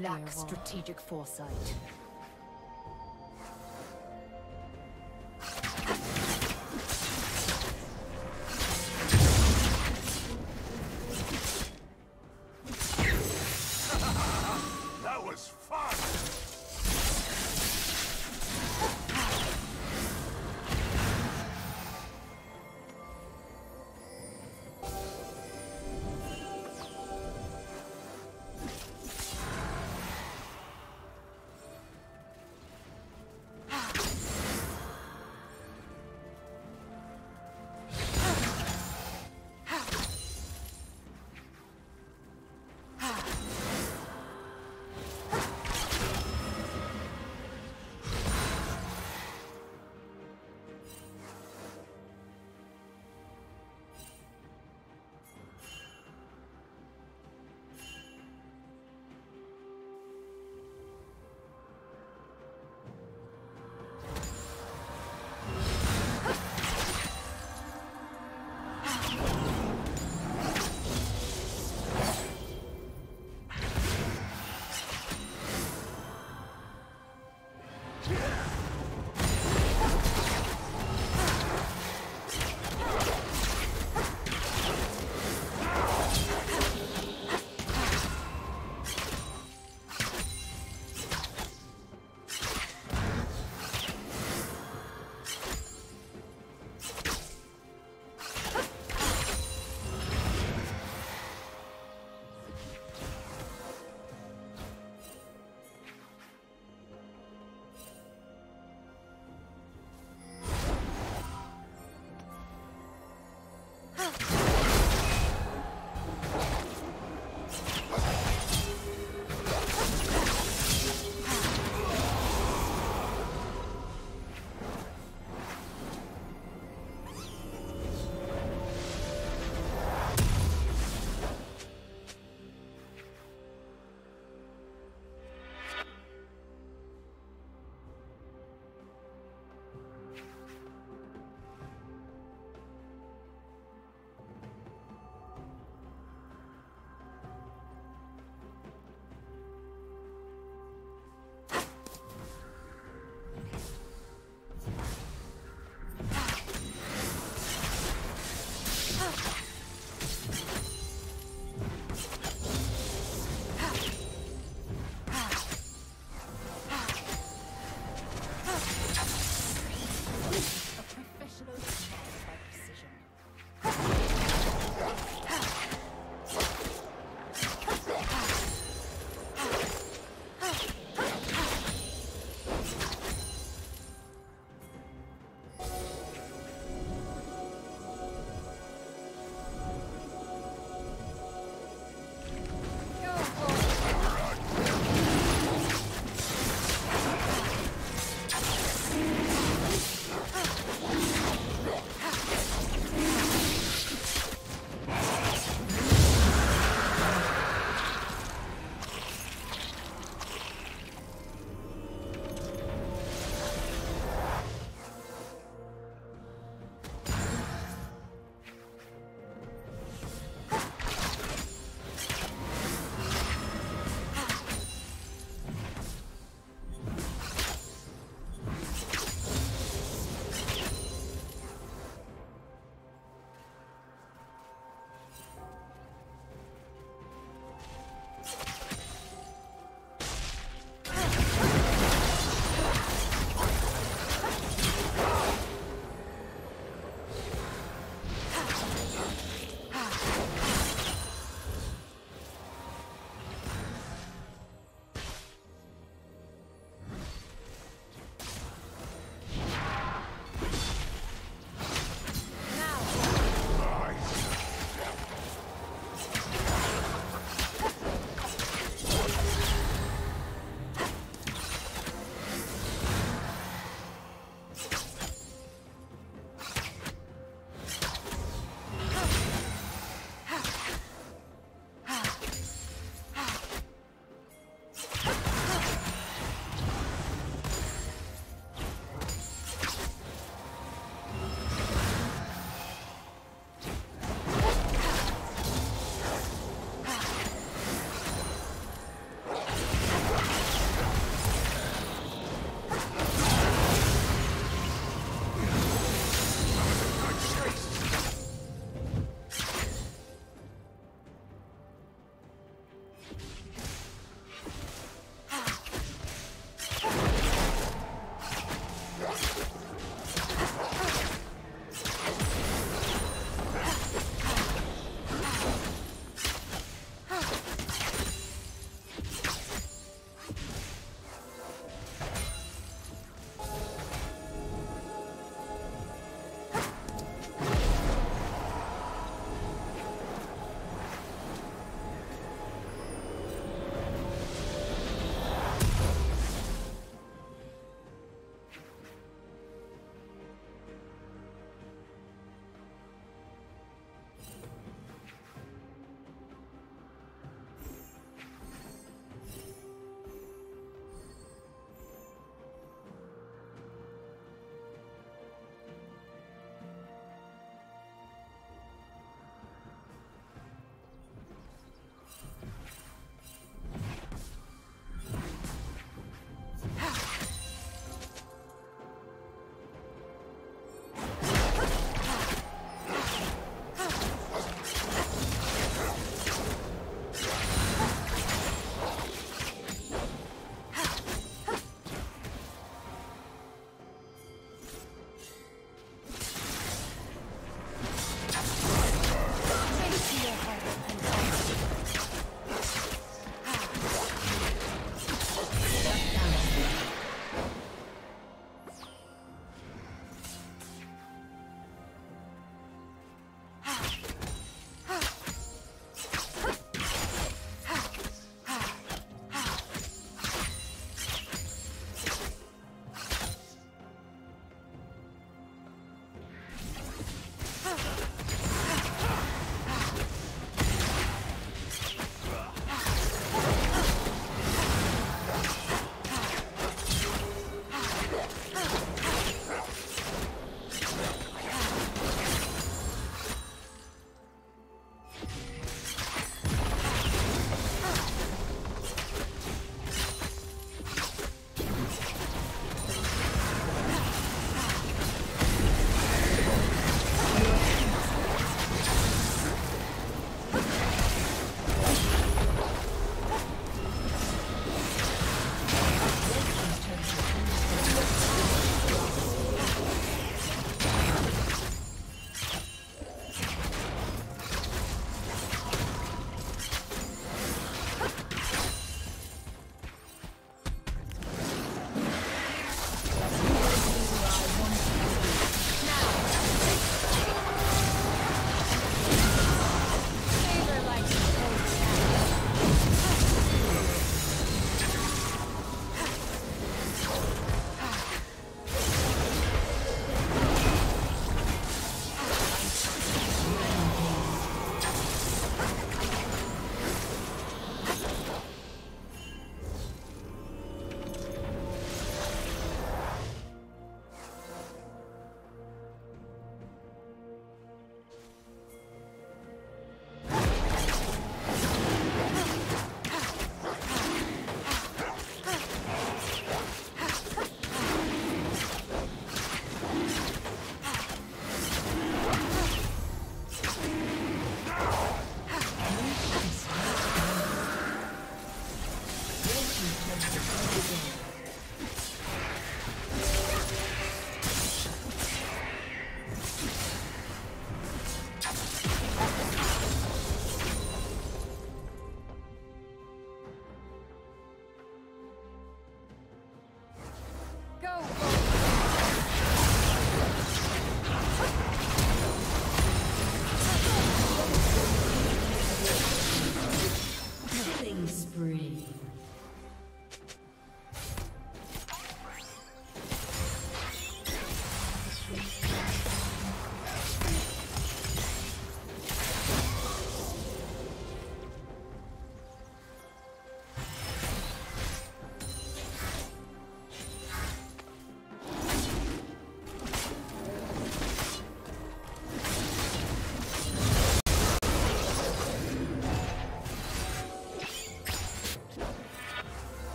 Lack strategic foresight.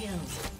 kills.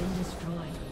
Been destroyed.